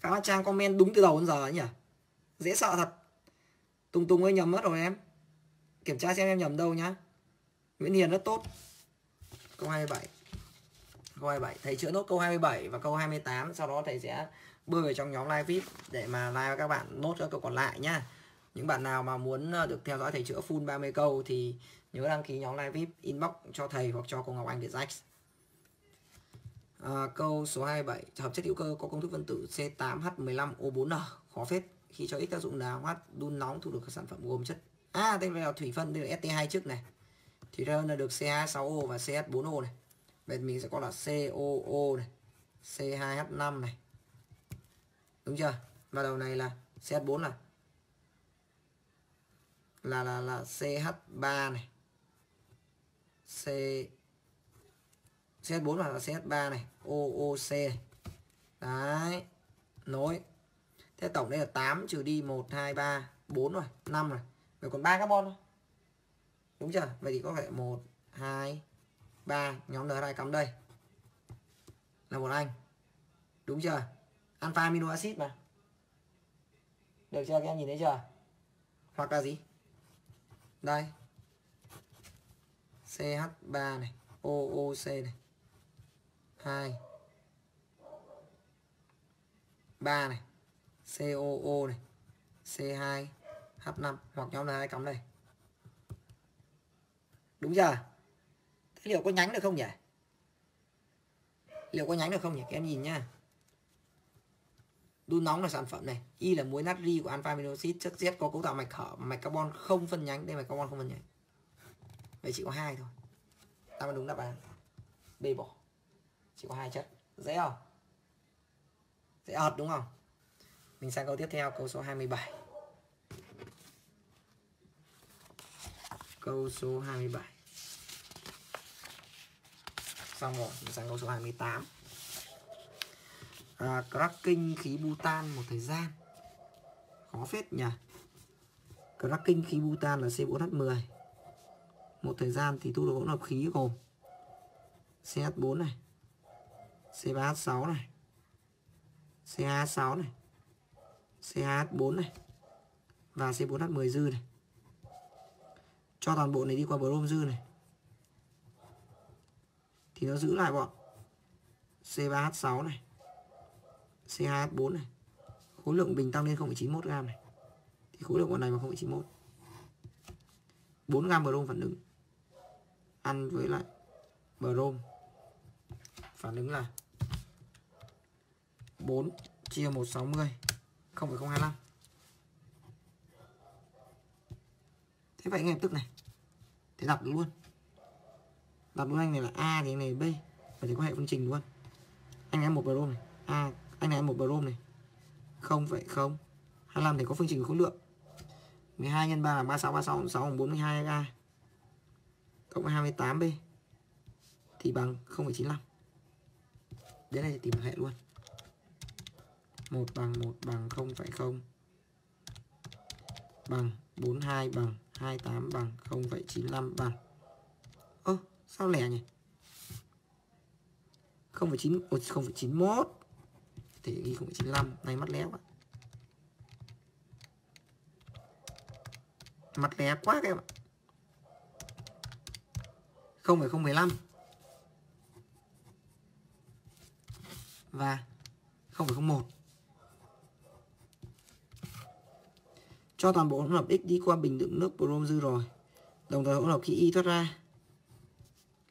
Các bạn trang comment đúng từ đầu đến giờ ấy nhỉ? Dễ sợ thật. Tùng Tùng ơi, nhầm mất rồi em. Kiểm tra xem em nhầm đâu nhá. Nguyễn Hiền rất tốt. Câu 27 Câu 27 Thầy chữa nốt câu 27 và câu 28 Sau đó thầy sẽ bơi vào trong nhóm live VIP Để mà live với các bạn nốt cho câu còn lại nhá Những bạn nào mà muốn ờ, được theo dõi thầy chữa full 30 câu Thì nhớ đăng ký nhóm live VIP Inbox cho thầy hoặc cho cô Ngọc Anh để Jax à, ờ, Câu số 27 Hợp chất hữu cơ có công thức phân tử C8H15O4N Khó phết. Khi cho ít tác dụng là H đun nóng thu được các sản phẩm gồm chất A à đây là thủy phân đây là ST2 trước này thì ra là được CH6O và CH4O này. Vậy mình sẽ có là COO này C2H5 này. Đúng chưa? Và đầu này là CH4 là là là là CH3 này. C CH4 là, là CH3 này. OOC này. đấy. Nối. Thế tổng đây là 8 trừ đi 1 2 3 4 rồi 5 rồi. Vậy còn 3 carbon thôi đúng chưa? Vậy thì có thể 1 2 3 nhóm N2 cắm đây. Là một anh. Đúng chưa? Alpha amino acid mà. Được chưa? Các em nhìn thấy chưa? Hoặc là gì? Đây. CH3 này. OOC này. 2 3 này. COO này. C2 H5 hoặc nhóm là hai cắm đây đúng chưa thế liệu có nhánh được không nhỉ? Liệu có nhánh được không nhỉ? Các em nhìn nhá. Đun nóng là sản phẩm này. Y là muối natri của alpha amino chất Z có cấu tạo mạch hở, mạch carbon không phân nhánh. Đây mạch carbon không phân nhánh. Vậy chỉ có hai thôi. Ta mới đúng đáp án. B bỏ. Chỉ có hai chất. Dễ không? Dễ ợt đúng không? Mình sang câu tiếp theo, câu số 27 câu số 27 xong rồi mình sang câu số 28 à, cracking khí butan một thời gian. Khó phết nhỉ? Cracking khí butan là C4H10 một thời gian thì thu được hỗn hợp khí gồm CH4 này C3H6 này CH6 này CH4 này và C4H10 dư này. Cho toàn bộ này đi qua brom dư này thì nó giữ lại bọn. C3H6 này. C2H4 này. Khối lượng bình tăng lên 0,91 gram này. Thì khối lượng bọn này vào 0,91 4 gram brom phản ứng. Ăn với lại brom phản ứng là 4 chia 160 0,025 thế vậy ngay lập tức này. Thế đọc được luôn đọc luôn anh này là a thì anh này b. Và thì có hệ phương trình luôn anh em một brom này. A anh này một brom này. không vậy không. 25 thì có phương trình khối lượng. 12 nhân 3 là 36 36 6 bằng 42 a cộng 28 b thì bằng 0,95 đến đây thì tìm hệ luôn. 1 bằng 1 bằng 0,0 bằng 42 bằng 28 bằng 0,95 bằng. Ơ sao lẻ nhỉ? 0,9 0,91 thể ghi 0,95 này mắt lé quá. Mặt lé quá các em ạ. 0,015 và 0,01 cho toàn bộ hỗn hợp X đi qua bình đựng nước brom dư rồi. Đồng thời hỗn hợp khí Y thoát ra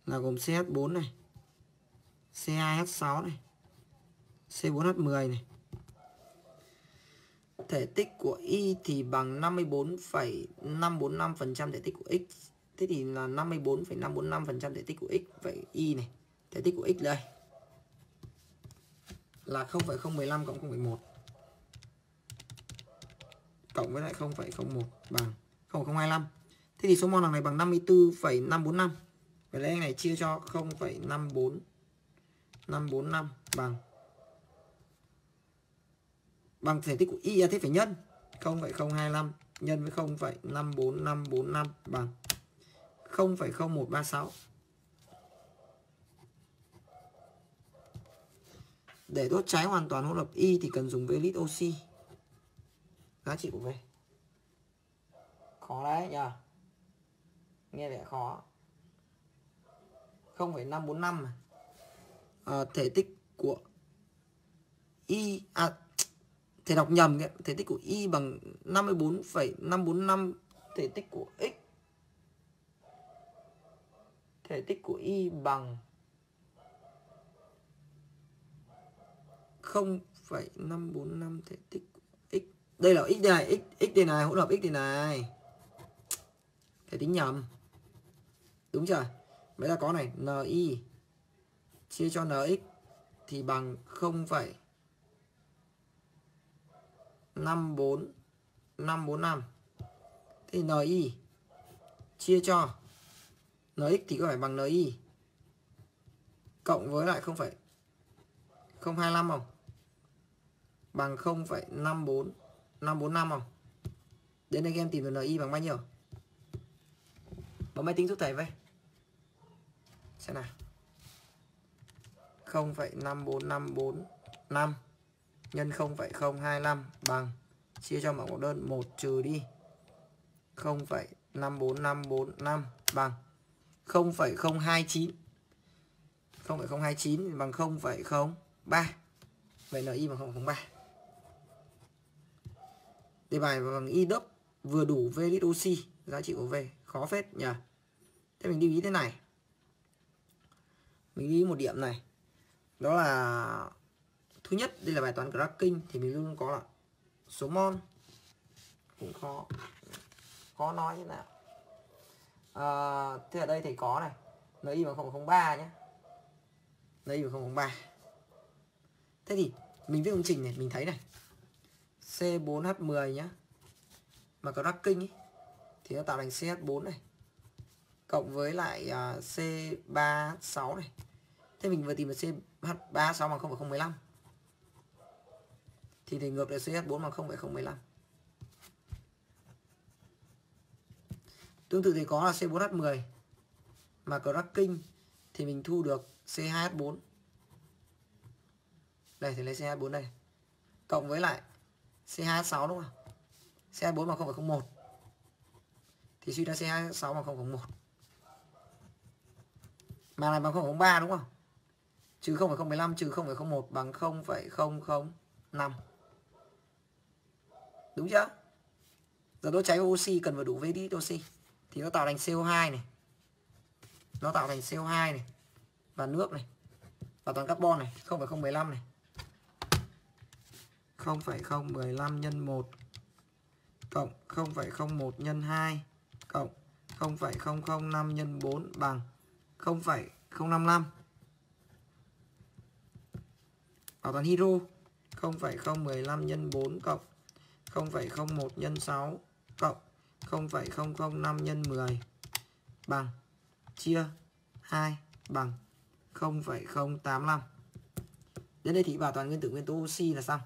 là gồm CH4 này C2H6 này C4H10 này. Thể tích của Y thì bằng 54,545% thể tích của X. Thế thì là 54,545% thể tích của X vậy Y này. Thể tích của X đây. Là 0,015 cộng 0,1 cộng với lại 0,01 bằng 0,025 thế thì số mol hàng này bằng 54,545 vậy anh này chia cho 0,54 545 bằng bằng thể tích của y là thế phải nhân 0,025 nhân với 0,54545 bằng 0,0136 Để đốt cháy hoàn toàn hỗn hợp Y thì cần dùng V lít oxy. Giá trị của V. Khó đấy nhờ. Nghe vẻ khó. 0,545 mà. À, ờ, thể tích của Y à thể đọc nhầm ấy. thể tích của Y bằng 54,545 thể tích của X. Thể tích của Y bằng 0,545 thể tích x. Đây là x đây này, x x đây này, hỗn hợp x đây này. Thể tính nhầm. Đúng chưa? Vậy ta có này, ni chia cho nx thì bằng 0, 54 545. Thì ni chia cho nx thì có phải bằng ni cộng với lại 0, 025 không? bằng 0,54545 không? Đến đây các em tìm được NI bằng bao nhiêu? Bấm máy tính giúp thầy với. Xem nào. 0,54545 nhân 0,025 bằng chia cho mẫu đơn 1 trừ đi 0,54545 bằng 0,029 0,029 bằng 0,03 Vậy NI bằng 0,03 Đề bài bằng y đốc vừa đủ V lít oxy, giá trị của V khó phết nhỉ. Thế mình lưu ý thế này. Mình ghi một điểm này. Đó là thứ nhất đây là bài toán cracking thì mình luôn có là số mol cũng khó khó nói như nào. À, thế ở đây thì có này NI bằng 0,03 nhé. NI bằng 0,03 thế thì mình viết công trình này mình thấy này. C4H10 nhá. Mà cracking ấy thì nó tạo thành CH4 này cộng với lại ờ, uh, C36 này. Thế mình vừa tìm được CH36 bằng 0,015 thì thì ngược lại CH4 bằng 0,015 tương tự thì có là C4H10 mà cracking thì mình thu được C2H4 đây thì lấy C2H4 đây. Cộng với lại C26 đúng không? C24 bằng 0,01 thì suy ra C26 bằng 0,01 mà này bằng 0,03 đúng không? Trừ 0,015 trừ 0,01 bằng 0,005 Đúng chưa? Giờ đốt cháy oxy cần phải đủ với lít oxy thì nó tạo thành CO2 này. Nó tạo thành CO2 này và nước này và toàn carbon này, 0,015 này. 0,015 nhân 1 cộng 0,01 nhân 2 cộng 0,005 nhân 4 bằng 0,0 0,055 Bảo toàn hydro 0,015 nhân 4 cộng 0,01 nhân 6 cộng 0,005 nhân 10 bằng. Chia 2 bằng 0,085 Đến đây thì bảo toàn nguyên tử nguyên tố oxy là xong.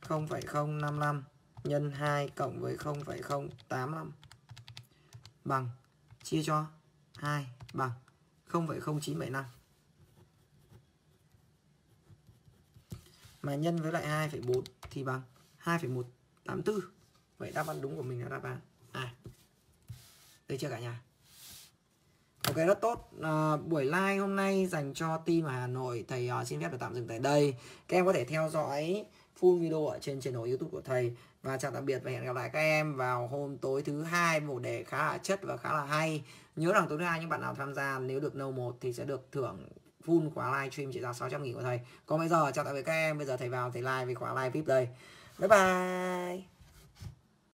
0,055 nhân 2 cộng với 0,085 bằng. Chia cho 2 bằng. 0,0975 mà nhân với lại 2,4 thì bằng 2,184 vậy đáp án đúng của mình là đáp án A. Được chưa cả nhà? Ok rất tốt. À, buổi live hôm nay dành cho team Hà Nội. Thầy uh, xin phép được tạm dừng tại đây. Các em có thể theo dõi full video ở trên channel youtube của thầy và chào tạm biệt và hẹn gặp lại các em vào hôm tối thứ hai một đề khá là chất và khá là hay. Nhớ rằng tối thứ hai những bạn nào tham gia, nếu được nâu một thì sẽ được thưởng full khóa live stream trị giá 600 nghìn của thầy. Còn bây giờ, chào tạm biệt các em. Bây giờ thầy vào, thầy live với khóa live vip đây. Bye bye!